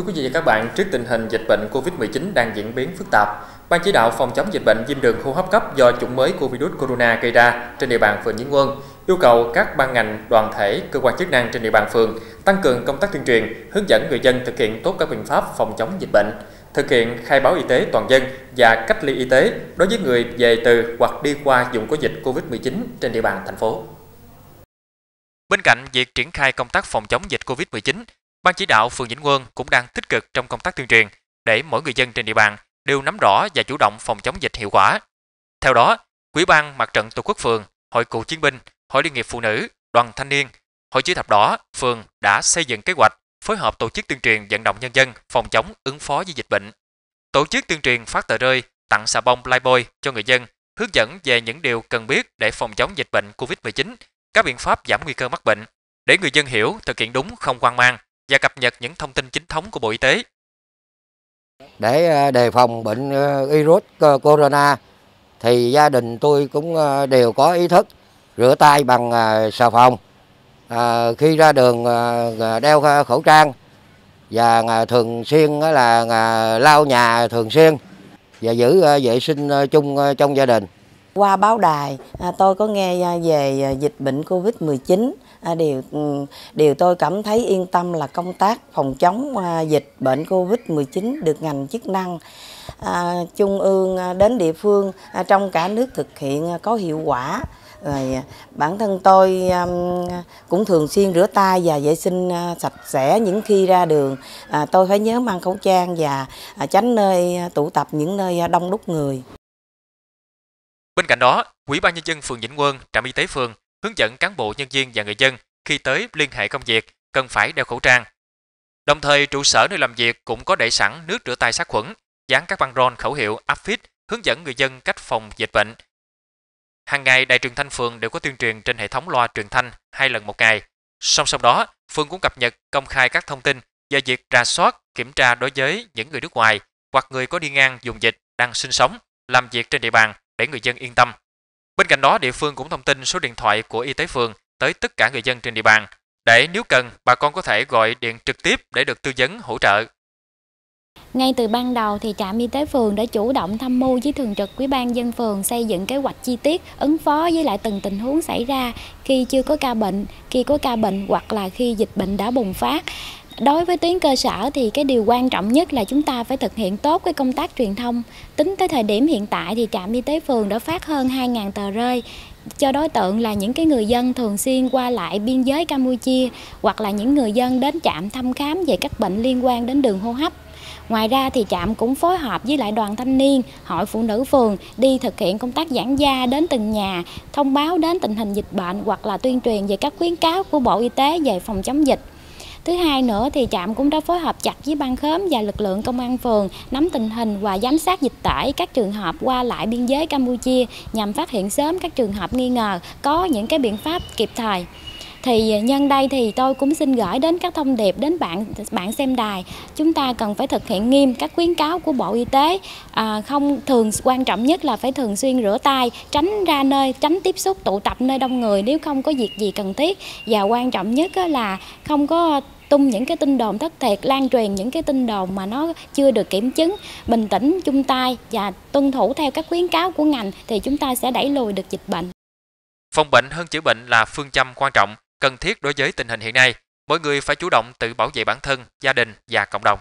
Thưa quý vị và các bạn, trước tình hình dịch bệnh COVID-19 đang diễn biến phức tạp, Ban chỉ đạo phòng chống dịch bệnh viêm đường hô hấp cấp do chủng mới của virus corona gây ra trên địa bàn phường Diễn Quân yêu cầu các ban ngành, đoàn thể, cơ quan chức năng trên địa bàn phường tăng cường công tác tuyên truyền, hướng dẫn người dân thực hiện tốt các biện pháp phòng chống dịch bệnh, thực hiện khai báo y tế toàn dân và cách ly y tế đối với người về từ hoặc đi qua vùng có dịch COVID-19 trên địa bàn thành phố. Bên cạnh việc triển khai công tác phòng chống dịch COVID-19, Ban chỉ đạo phường Vĩnh Quân cũng đang tích cực trong công tác tuyên truyền để mỗi người dân trên địa bàn đều nắm rõ và chủ động phòng chống dịch hiệu quả. Theo đó, Quỹ ban Mặt trận Tổ quốc phường, Hội cựu chiến binh, Hội Liên hiệp Phụ nữ, Đoàn Thanh niên, Hội chữ thập đỏ phường đã xây dựng kế hoạch phối hợp tổ chức tuyên truyền vận động nhân dân phòng chống ứng phó với dịch bệnh. Tổ chức tuyên truyền phát tờ rơi, tặng xà bông Playboy cho người dân, hướng dẫn về những điều cần biết để phòng chống dịch bệnh COVID-19, các biện pháp giảm nguy cơ mắc bệnh, để người dân hiểu, thực hiện đúng không hoang mang và cập nhật những thông tin chính thống của Bộ Y tế. Để ờ, đề phòng bệnh ờ, virus ờ, corona thì gia đình tôi cũng đều có ý thức rửa tay bằng xà phòng, khi ra đường đeo khẩu trang và thường xuyên là lau nhà thường xuyên và giữ vệ sinh chung trong gia đình. Qua báo đài à, tôi có nghe à, về à, dịch bệnh Covid-19 điều ừ, điều tôi cảm thấy yên tâm là công tác phòng chống dịch bệnh Covid-19 được ngành chức năng trung ương đến địa phương trong cả nước thực hiện có hiệu quả. Rồi bản thân tôi cũng thường xuyên rửa tay và vệ sinh sạch sẽ những khi ra đường. Tôi phải nhớ mang khẩu trang và tránh nơi tụ tập những nơi đông đúc người bên cạnh đó quỹ ban nhân dân phường Vĩnh Quân trạm y tế phường hướng dẫn cán bộ nhân viên và người dân khi tới liên hệ công việc cần phải đeo khẩu trang. Đồng thời trụ sở nơi làm việc cũng có để sẵn nước rửa tay sát khuẩn, dán các băng rôn khẩu hiệu Affit hướng dẫn người dân cách phòng dịch bệnh. Hàng ngày đài truyền thanh phường đều có tuyên truyền trên hệ thống loa truyền thanh hai lần một ngày. Song song đó, phường cũng cập nhật công khai các thông tin về việc rà soát, kiểm tra đối với những người nước ngoài hoặc người có đi ngang dùng dịch đang sinh sống, làm việc trên địa bàn để người dân yên tâm Bên cạnh đó, địa phương cũng thông tin số điện thoại của y tế phường tới tất cả người dân trên địa bàn, để nếu cần, bà con có thể gọi điện trực tiếp để được tư vấn hỗ trợ. Ngay từ ban đầu thì trạm y tế phường đã chủ động tham mưu với thường trực Ủy ban dân phường xây dựng kế hoạch chi tiết ứng phó với lại từng tình huống xảy ra khi chưa có ca bệnh, khi có ca bệnh hoặc là khi dịch bệnh đã bùng phát đối với tuyến cơ sở thì cái điều quan trọng nhất là chúng ta phải thực hiện tốt cái công tác truyền thông tính tới thời điểm hiện tại thì trạm y tế phường đã phát hơn 2.000 tờ rơi cho đối tượng là những cái người dân thường xuyên qua lại biên giới Campuchia hoặc là những người dân đến trạm thăm khám về các bệnh liên quan đến đường hô hấp. Ngoài ra thì trạm cũng phối hợp với lại đoàn thanh niên, hội phụ nữ phường đi thực hiện công tác giảng gia đến từng nhà, thông báo đến tình hình dịch bệnh hoặc là tuyên truyền về các khuyến cáo của Bộ Y tế về phòng chống dịch. Thứ hai nữa thì trạm cũng đã phối hợp chặt với ban khóm và lực lượng công an phường nắm tình hình và giám sát dịch tễ các trường hợp qua lại biên giới Campuchia nhằm phát hiện sớm các trường hợp nghi ngờ có những cái biện pháp kịp thời thì à, nhân đây thì tôi cũng xin gửi đến các thông điệp đến bạn bạn xem đài. Chúng ta cần phải thực hiện nghiêm các khuyến cáo của bộ y tế à, không thường quan trọng nhất là phải thường xuyên rửa tay tránh ra nơi tránh tiếp xúc tụ tập nơi đông người nếu không có việc gì cần thiết. Và quan trọng nhất là không có tung những cái tin đồn thất thiệt lan truyền những cái tin đồn mà nó chưa được kiểm chứng. Bình tĩnh chung tay và tuân thủ theo các khuyến cáo của ngành thì chúng ta sẽ đẩy lùi được dịch bệnh. Phòng bệnh hơn chữa bệnh là phương châm quan trọng cần thiết đối với tình hình hiện nay. Mỗi người phải chủ động tự bảo vệ bản thân, gia đình và cộng đồng.